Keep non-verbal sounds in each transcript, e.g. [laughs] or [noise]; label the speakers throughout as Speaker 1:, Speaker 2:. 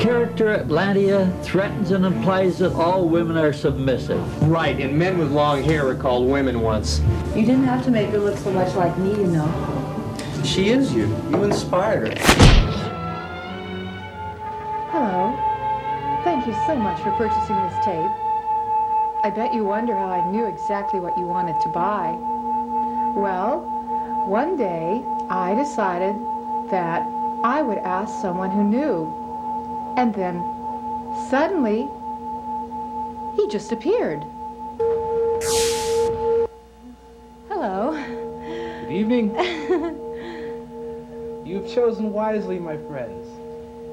Speaker 1: here, Atlantia threatens and implies that all women are submissive.
Speaker 2: Right, and men with long hair were called women once.
Speaker 3: You didn't have to make her look so much like me, you know.
Speaker 2: She is you. You inspired her.
Speaker 3: Hello. Thank you so much for purchasing this tape. I bet you wonder how I knew exactly what you wanted to buy. Well, one day I decided that I would ask someone who knew. And then suddenly he just appeared. Hello.
Speaker 4: Good evening. [laughs] You've chosen wisely, my friends.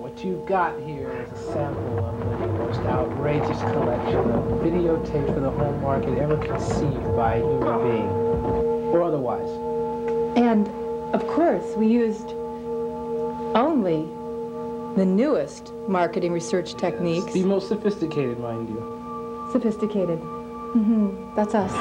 Speaker 4: What you've got here is a sample of the most outrageous collection of videotape for the home market ever conceived by a human being, or otherwise.
Speaker 3: And of course, we used only the newest marketing research techniques.
Speaker 4: The most sophisticated, mind you.
Speaker 3: Sophisticated. Mm-hmm. That's us.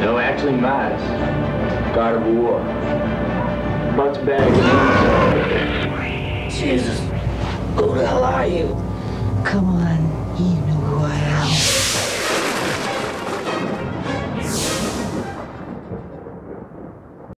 Speaker 5: No, actually Miles. God of War. Much better.
Speaker 6: Jesus, who the hell are you? Come on, you know.